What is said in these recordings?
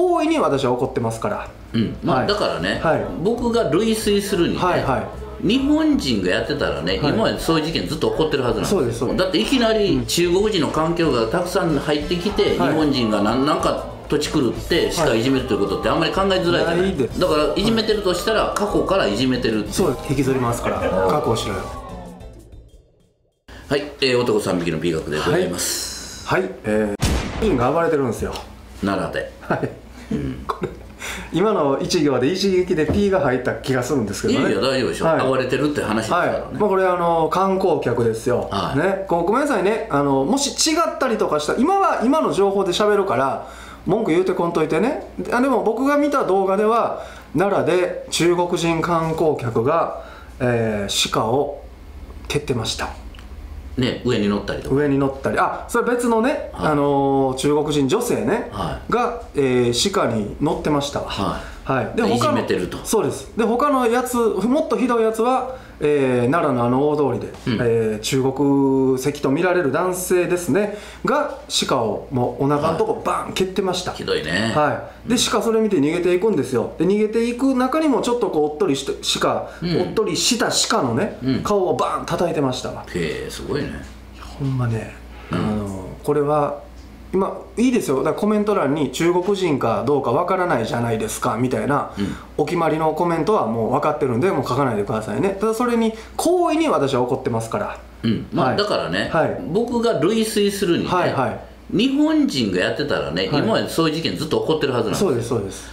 大いに私は怒ってますから。うん。まあはい。だからね、はい。僕が類推するにね、はいはい。日本人がやってたらね、はい。今までそういう事件ずっと起こってるはずなんですそうですそうです。だっていきなり中国人の環境がたくさん入ってきて、はい。日本人が何なんか土地狂ってしかいじめるということってあんまり考えづらいじゃない、ないだからいじめてるとしたら過去からいじめてるそう引きずりますから。覚悟しろよはい、えー、男3匹の美学でございます、はい。えー、人が暴れてるんですよ。奈良で。はい、これ今の一行で一撃で P が入った気がするんですけどね。いやいや大丈夫でしょ、はい。暴れてるって話ですからね、はい、まあ、これあの観光客ですよ、はい。ね、こうごめんなさいね。あのもし違ったりとかしたら今は今の情報で喋るから文句言うてこんといてね。あでも僕が見た動画では奈良で中国人観光客が、えー鹿を蹴ってましたね上に乗ったりとか。上に乗ったり。あそれ別のね、はい。あのー中国人女性ね、はが、えー鹿に乗ってました。わははい、でいじ他のめてると。そうです。で他のやつもっとひどいやつは、えー奈良のあの大通りで、うん。えー中国籍と見られる男性ですねが鹿をもうお腹のとこバン蹴ってました、ひどいね、はい、で鹿それ見て逃げていくんですよ。で逃げていく中にもちょっとこうおっとりした鹿、うん。おっとりした鹿のね、うん。顔をバーン叩いてました。わへえすごいね。ほんまね、あのこれは今いいですよ。だコメント欄に中国人かどうかわからないじゃないですかみたいな、うん。お決まりのコメントはもう分かってるんでもう書かないでくださいね。ただそれに好意に私は怒ってますから。うん。まあ、はい。だからね、はい。僕が類推するにね、はいはい。日本人がやってたらね、はい。今までそういう事件ずっと起こってるはずなんですそうですそうです。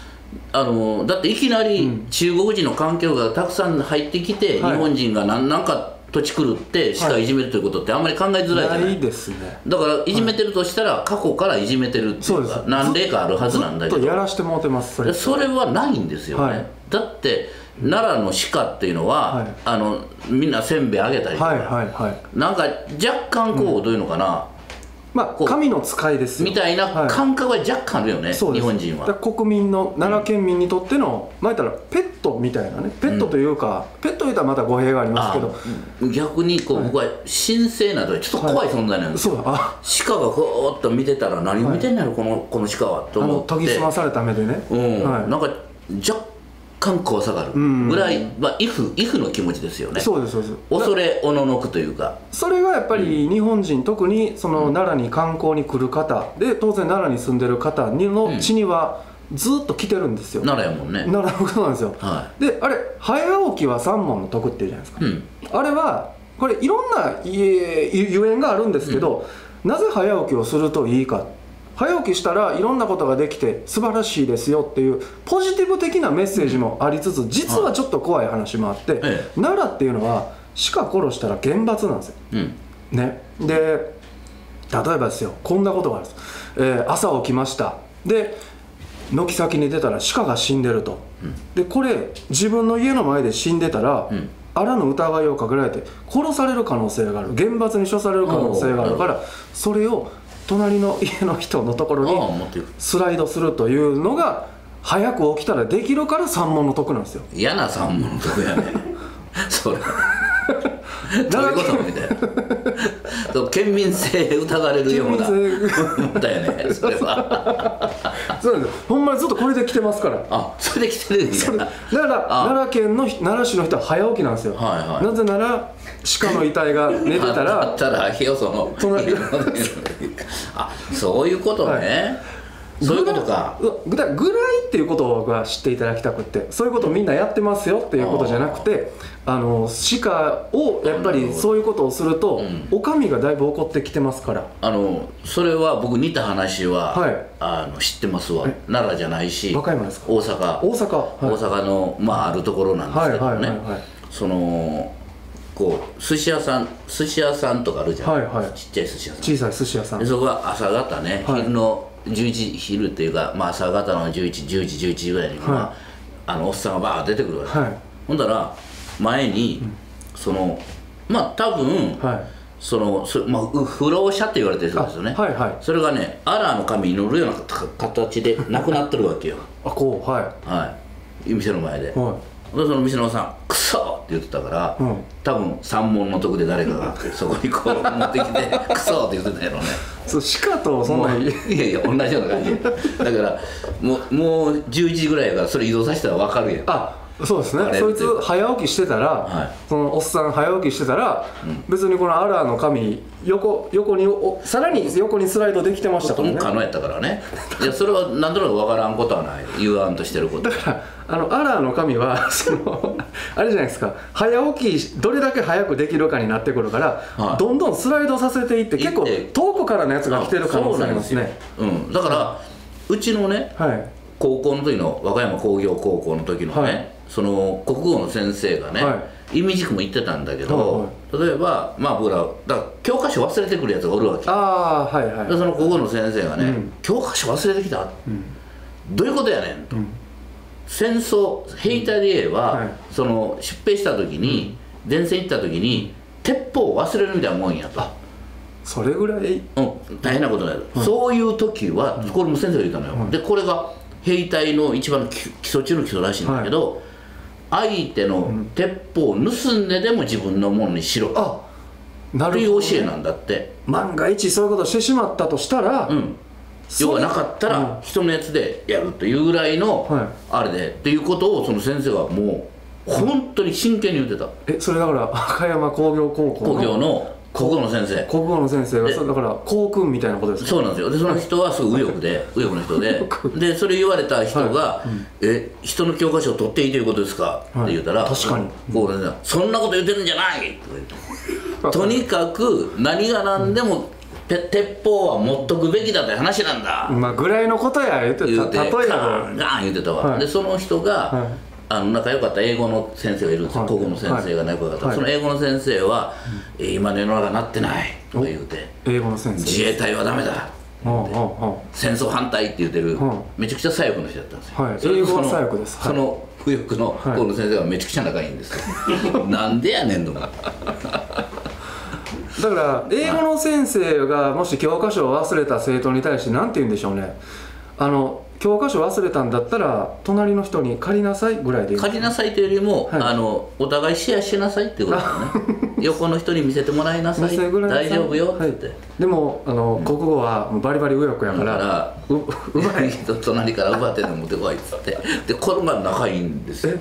あのだっていきなりうん。中国人の環境がたくさん入ってきて、はい。日本人が何なんか土地狂ってしかい。じめるということってあんまり考えづらいじゃない、ないですね。だからいじめてるとしたら過去からいじめてるっていうか何例かあるはずなんだけずっとやどらしてもうてますそれそれはないんですよね、はい。だって奈良の鹿っていうのは、はい。あのみんなせんべいあげたりとか、はいはいはい。なんか若干こう、どういうのかなうあ神の使いですよ。みたいなはい。感覚は若干あるよね、そうです。日本人は。国民の奈良県民にとっての、まあ言ったらペットみたいなね。ペットというか、ペット言ったらまた語弊がありますけど。あ逆にこう、僕は神聖なというかちょっと怖い存在なんですよ、そうだ。あ。鹿がふーっと見てたら何を見てんのやろ、このこの鹿はと思って。研ぎ澄まされた目でね、うん。はい。なんか若干怖さがあるん。ぐらい、まあ、イフイフの気持ちですよね。そうですそうです。恐れおののくというか。それがやっぱり日本人、特にその奈良に観光に来る方で当然奈良に住んでる方にの地にはずっと来てるんですよ、奈良やもんね。奈良のことなんですよ。はであれ早起きは三問の徳っていうじゃないですか、いうん。あれはこれいろんなゆゆえんがあるんですけど、なぜ早起きをするといいか早起きしたらいろんなことができて素晴らしいですよっていうポジティブ的なメッセージもありつつ実はちょっと怖い話もあって、え奈良っていうのは鹿殺したら厳罰なんですよ。うん。ね、で例えばですよこんなことがあるんです、えー朝起きました。で軒先に出たら鹿が死んでると、でこれ自分の家の前で死んでたら、ん。あらぬ疑いをかけられて殺される可能性がある。厳罰に処される可能性があるからそれを隣の家の人のところにスライドするというのが早く起きたらできるから三問の得なんですよ。嫌な三問のとこやね。それ。どういうことみたいな。そう県民性疑われるような。だ よねそれはそうなんです。よほんまにずっとこれで来てますから。あそれで来てるんや。だからあ。奈良県の人奈良市の人は早起きなんですよ、はいはい。なぜなら鹿の遺体が寝てた だらったらよその。隣あそういうことね、そういうことか。ぐらぐらいっていうことを僕は知っていただきたくってそういうことをみんなやってますよっていうことじゃなくてあの鹿をやっぱりそういうことをすると、うん。お上がだいぶ怒ってきてますから。あのそれは僕似た話は、はい。あの知ってますわ。え？奈良じゃないし和歌山ですか？大阪。大阪。はい。大阪の、まあ、あるところなんですはいけどね、そのこう寿司屋さん寿司屋さんとかあるじゃん、はいはい。ちっちゃい寿司屋さん。小さい寿司屋さん。でそこは朝方ね、はい。昼の11時昼っていうか、まあ、朝方の11、11、11時ぐらいに、まはあ、あのおっさんがバーッ出てくるわけ、はい。ほんだら前に、そのまあ多分、はい。そのそまあ、う不老者って言われてるんですよね、あはいはい。それがねアラーの神に乗るようなか形でなくなってるわけよ。あこうはい。はい。店の前で、はでその店のおっさん「クソ!」って言ってたから、うん。多分三門の徳で誰かがそこにこう持ってきて「クソ!」って言ってたやろねそう鹿とそんなもういやいや同じような感じ。だからもうもう11時ぐらいやからそれ移動させたら分かるやん。あそうですね。そいつ早起きしてたら、はい。そのおっさん早起きしてたら、別にこのアラーの紙横横におさらに横にスライドできてましたからね。可能やったからね。いやそれは何となく分からんことはない。言わんとしてること。だからあのアラーの紙は そのあれじゃないですか。早起きどれだけ早くできるかになってくるから、はい。どんどんスライドさせていって結構遠くからのやつが来てる可能性ありますね。そうなんですようん、だからうちのねはい。高校の時の和歌山工業高校の時のね、はいその国語の先生がね、は意味軸も言ってたんだけど、は例えばまあ僕らだ教科書忘れてくるやつがおるわけ。ああはいはい。でその国語の先生がね、うん。教科書忘れてきた、どういうことやねんと、ん。戦争兵隊で言えば、はい。その出兵した時に、前線行った時に鉄砲を忘れるみたいなもんやと。それぐらい？うん、大変なことになる、そういう時は、これも先生が言ったのよ、でこれが兵隊の一番の基基礎中の基礎らしいんだけど、相手の鉄砲を盗んででも自分のものにしろ。あなといるほど、う教えなんだって、万が一そういうことしてしまったとしたら、うん、要はなかったら人のやつでやるというぐらいのはい。あれで。っていうことをその先生はもう本当に真剣に言ってた。えそれだから和歌山工業高校工業の国語の先生。国語の先生がだから校訓みたいなことですかそうなんですよ。でその人はすごい右翼で右翼の人で でそれ言われた人が「え人の教科書を取っていいということですか?」って言ったら、はい確かに。こうねそんなこと言ってるんじゃない!」とにかく何が何でもて鉄砲は持っとくべきだという話なんだ。まあぐらいのことや言って言うてた例えガばガーン言ってたわ、はい。でその人が、はいあの仲良かった英語の先生がいるんですよ、はい。高校の先生が仲良かった、はい。その英語の先生は、えー今の世の中なってない」とか言うて。英語の先「自生衛隊はダメだ」うんうんうん。戦争反対って言ってる、うん。めちゃくちゃ左翼の人だったんですよ、はい。それその左翼です。はいその右翼のはい。高校の先生がめちゃくちゃ仲いいんですよ。なんでやねんと思ってだから英語の先生がもし教科書を忘れた生徒に対して何て言うんでしょうね。あの教科書忘れたんだったら隣の人に借りなさいぐらいでいい借りなさいというよりも、はい。あのお互いシェアしなさいっていうことだね。横の人に見せてもらいなさい。大丈夫よって言って、はいでもあの国語はバリバリ右翼やかららううまい。人隣から奪ってんの持ってこいっつって。でこれが仲いいんですよ。え？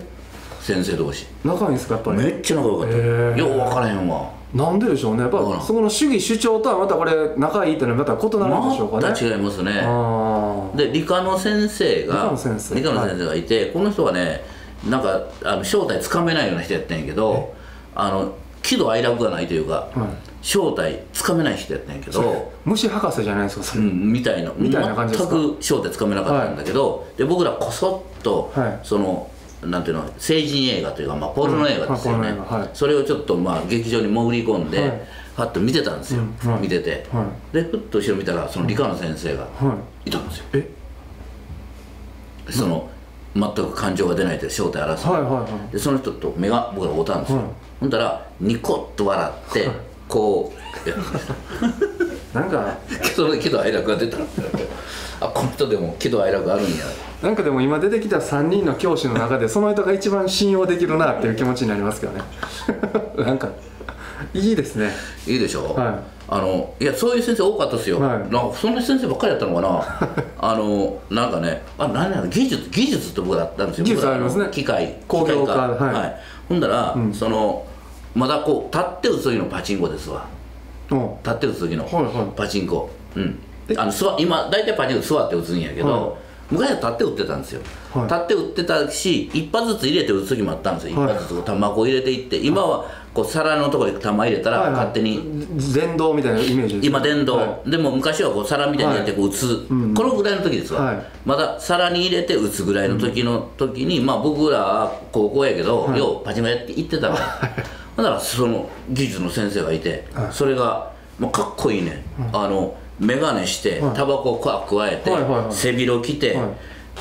先生同士。仲いいんですかやっぱり？めっちゃ仲良かった、よう分からへんわなんででしょうね。やっぱそこの主義主張とはまたこれ仲いいっていうのはまた異なるんでしょうかね。また違いますね。あで理科の先生がの先生。理科の先生がいて、この人はねなんかあの正体つかめないような人やったんやけどあの喜怒哀楽がないというか、はい。正体つかめない人やったんやけあど、虫博士じゃないですかそれ、うん、みたいな。みたいな感じですか？全く正体つかめなかったんだけど、で僕らこそっと、はい。そのなんていうの成人映画というか、まあ、ポルノ映画ですよね、うんはい。それをちょっとまあ劇場に潜り込んで、はい。パッと見てたんですよ、うんはい。見てて、はでふっと後ろ見たらその理科の先生がはい。たんですよ、え？その全く感情が出ないという正体を表す、はいはいはい。でその人と目が僕ら合うたんですよ、はい。ほんだらニコッと笑ってこうやってましたなんかその喜怒哀楽が出た？あこの人でも喜怒哀楽あるんや。なんかでも今出てきた3人の教師の中でその人が一番信用できるなっていう気持ちになりますけどね。なんかいいですね。いいでしょ、はい。あのいやそういう先生多かったですよ、はい。なんかそんな先生ばっかりやったのかな？あのなんかねあ何やろ？技術技術って僕らあったんですよ。技術ありますね。機械工業機械科はい。ほんだら、そのまだこう立って打つ時のパチンコですわ。うん立って打つ時のはいはい。パチンコ、うん。え？あの座今大体パチンコ座って打つんやけど、はい。昔は立って打ってたんですよ、はい。立って打ってたし一発ずつ入れて打つ時もあったんですよ、はい。一発ずつ玉こう入れていって今はこう皿のところに玉入れたらはいはい。勝手に、電動みたいなイメージ今電動、はでも昔はこう皿みたいにやってこう打つ、うんこのぐらいの時ですわ、はい。まだ皿に入れて打つぐらいの時の時に、まあ僕らは高校やけど、はい。ようパチンコやって行ってたから、ほんならその技術の先生がいて、はい。それが、まあ、かっこいいね、あの眼鏡してはい。タバコをこう加えて、はいはいはい背広着て、はい。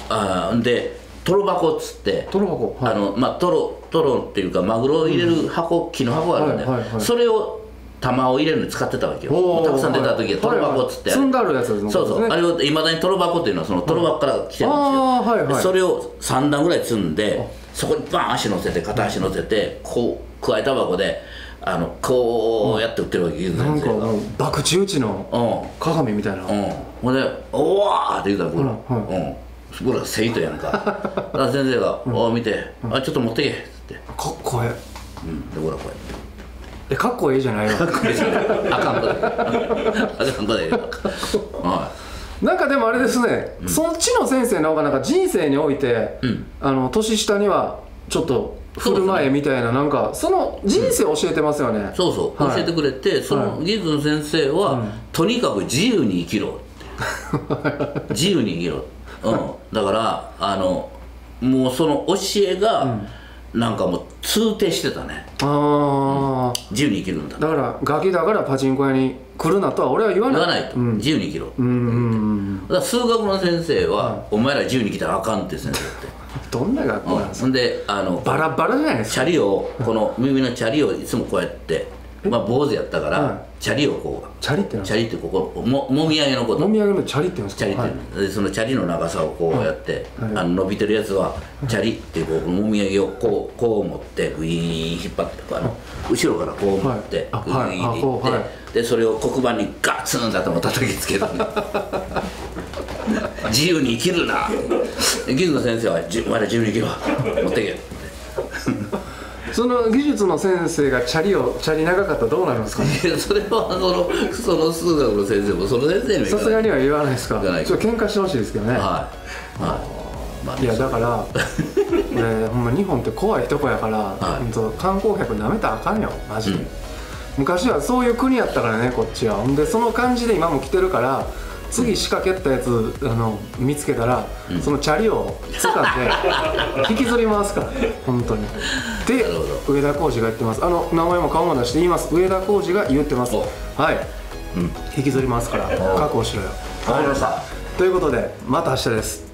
あーでトロ箱っつってトロ箱はい。あのまあトロトロっていうかマグロを入れる箱、木の箱があるんだよ、はいはいはいそれを玉を入れるのに使ってたわけよ。たくさん出た時はトロ箱っつって、はいはい積んであるやつですねそうそう、ね。あれをいまだにトロ箱っていうのはそのトロ箱から来てるんですよ、それを3段ぐらい積んでそこにバーン足乗せて片足乗せてこう加えタバコであのこうやって売ってるわけ技術なんか先生がもう爆打打ちのうん。鏡みたいな、うん、ほんで「おわ!」って言うたら僕ら、うんうん。僕ら生徒やんか。だから先生が「お見て、あちょっと持ってけ」っつって、かっこえうん、で僕らこうやって。ええかっこええじゃない。のあかんことであかんことで はなんかでもあれですね、そっちの先生の方がなんか人生において、うん。あの年下にはちょっと振る舞えみたいななんかその人生を教えてますよね、いそうそう、はい。教えてくれてその技術の先生は、とにかく自由に生きろ。自由に生きろ、うん、だからあのもうその教えが、なんかもう通底してたね。ああ自由に生きるんだ。だからガキだからパチンコ屋に来るなとは俺は言わない。言わないと、うん。自由に生きろ、うんうんうんだから数学の先生は、お前ら自由に来たらあかんって先生って、どんな学校なんですか？ほん。であのバラバラじゃないですか。チャリをこの耳のチャリをいつもこうやってまあ坊主やったから、はチャリをこうチャリってチャリってここももみあげのこと。かもみあげのチャリって言うんですチャリってかい。そのチャリの長さをこうやって、はい。あの伸びてるやつはチャリってこうもみあげをこうこう持ってグイーン引っ張ってあの後ろからこう持って、はい。グイーンっていって、でそれを黒板にガツンと頭を叩きつける。自由に生きるな。で技術の先生は「じお前ら自由に生きろ。持ってけ」はいその技術の先生がチャリをチャリ長かったらどうなるんですかね？いやそれはそのその数学の先生もその先生にもさすがには言わないですか？言わない。ちょっと喧嘩してほしいですけどね、はい。はい。まあい、やだから 俺ほんま日本って怖いとこやから、はい。観光客なめたらあかんよマジで、昔はそういう国やったからねこっちは。ほんでその感じで今も来てるから次仕掛けたやつあの見つけたら、そのチャリを掴んで引きずり回すから本当に。で上田浩二が言ってます。あの名前も顔も出して言います。上田浩二が言ってます。お。はい、引きずり回すから覚悟しろよ。わかりました。ということでまた明日です